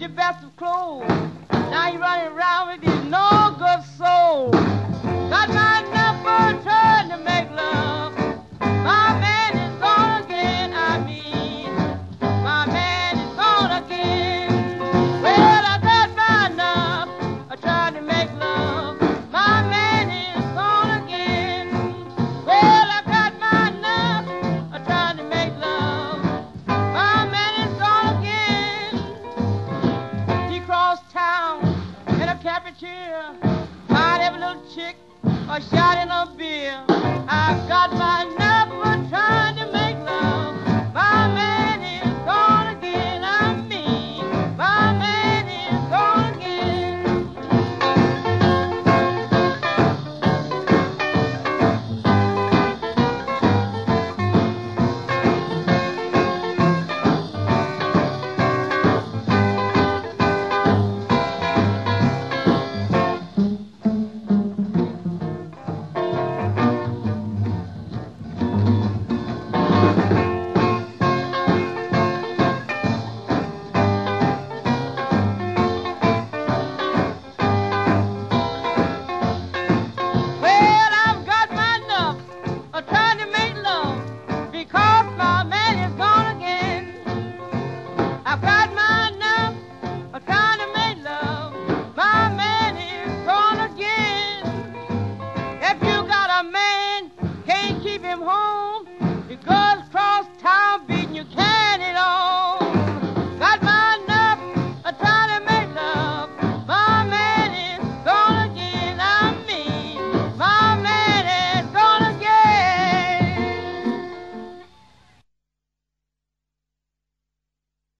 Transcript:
your best of clothes. Now you're running around with these no happy cheer. Not every little chick a shot in a beer. I got my. Bye.